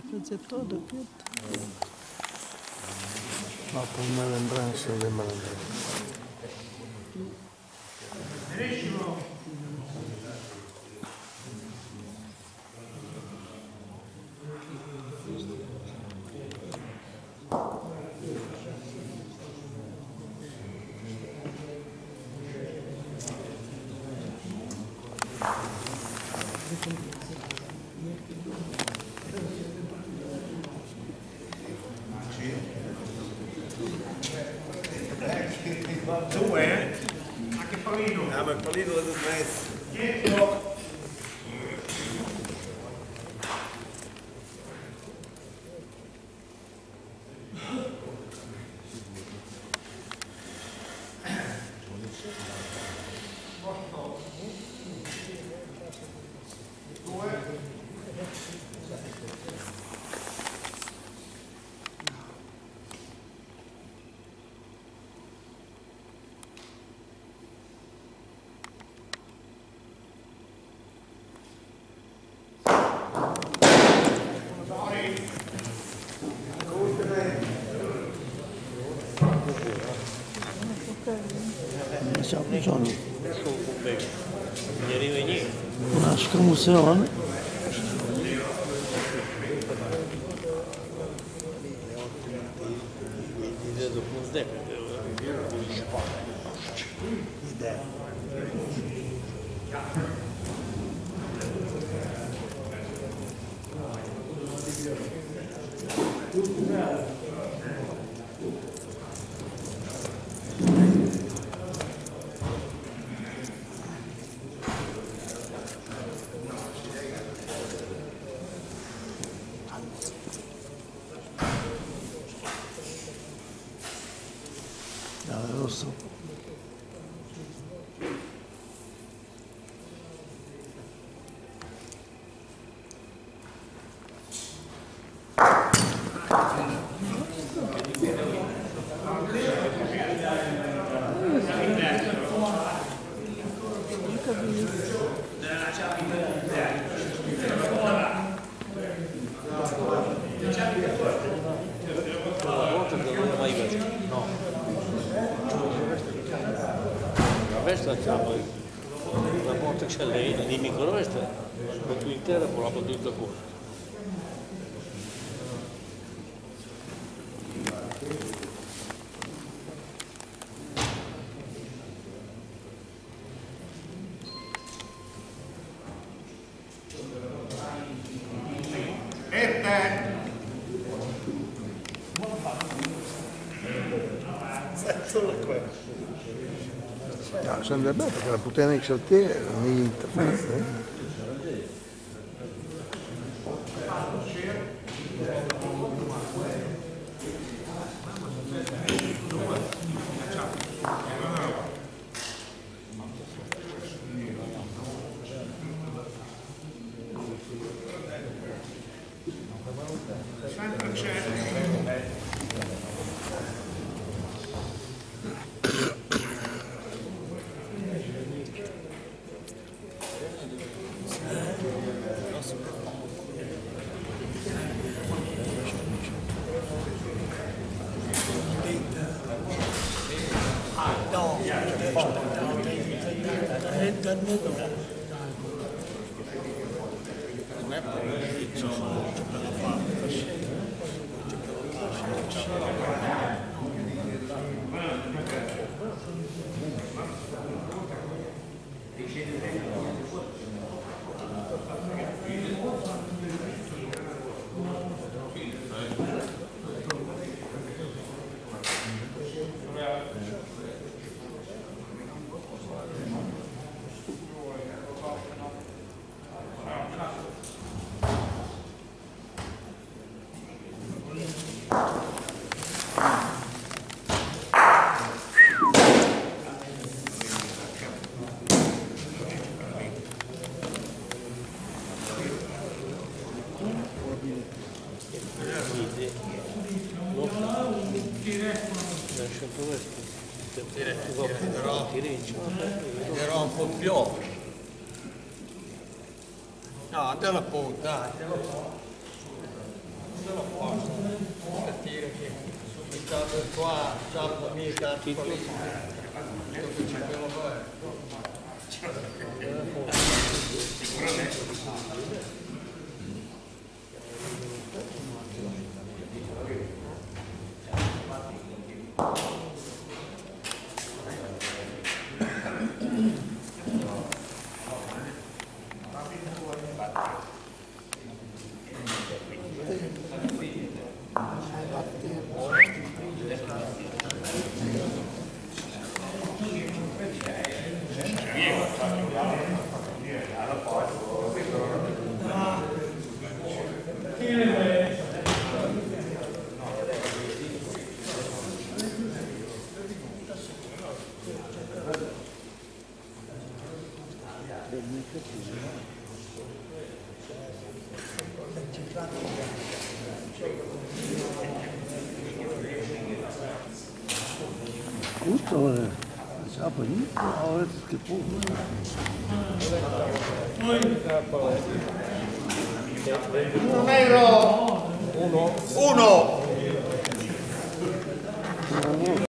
Fazer todo aquilo. No, per una lembranza di malandro. Two, eh? Anche Paulino. Ah, ma Paulino lo nice. Nesapmış onu. Başka mısır onu. Yeah. La veste facciamo che c'è lei, di microveste, la tua intera con la battuta corta. Solo quello. Ja, zijn we daarbij. Dat moet eigenlijk zo. Niet đất nước rồi. Era un po' più. No, te la può, dai. stato qua, ciao amica, Gut, aber das Japanese arbeitet gebogen. Uno nero! Uno! Uno!